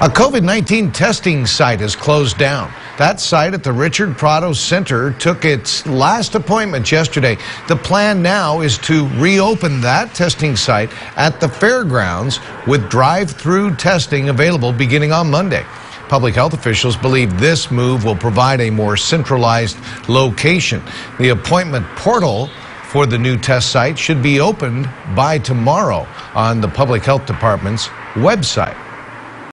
A COVID 19 testing site has closed down. That site at the Richard Prado Center took its last appointment yesterday. The plan now is to reopen that testing site at the fairgrounds with drive through testing available beginning on Monday. Public health officials believe this move will provide a more centralized location. The appointment portal for the new test site should be opened by tomorrow on the Public Health Department's website.